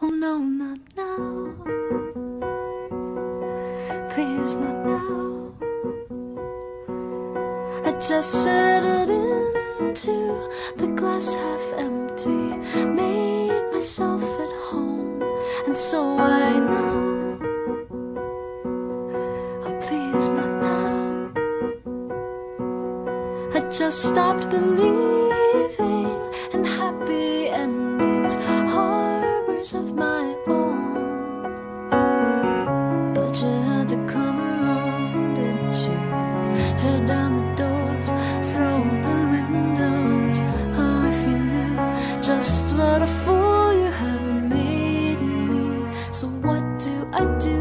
Oh no, not now. Please, not now. I just settled into the glass half empty, made myself at home, and so I know. Oh, please, not now. I just stopped believing of my own. But you had to come along, didn't you? Tear down the doors, throw open windows. Oh, if you knew just what a fool you have made me. So what do I do?